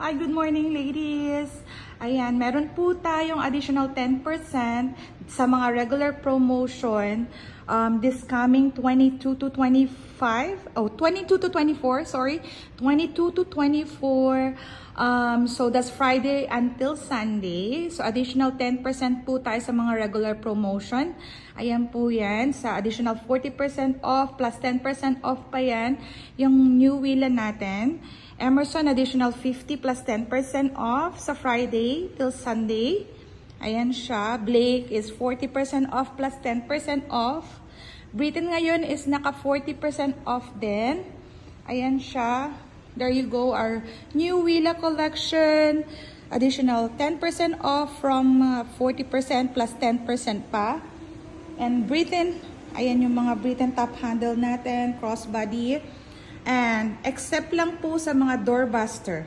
Hi, good morning ladies! Ayan, meron po tayong additional 10% sa mga regular promotion um, this coming 22 to 25, oh, 22 to 24, sorry, 22 to 24. Um, so that's Friday until Sunday. So additional 10% po tayo sa mga regular promotion. Ayan po yan, sa additional 40% off plus 10% off pa yan, yung new wheel natin. Emerson additional 50 plus 10% off sa Friday till Sunday. Ayan siya. Blake is 40% off plus 10% off. Britain ngayon is naka 40% off din. Ayan siya. There you go. Our new Willa collection. Additional 10% off from uh, 40% plus 10% pa. And Britain, ayan yung mga Britain top handle natin, crossbody. And except lang po sa mga doorbuster.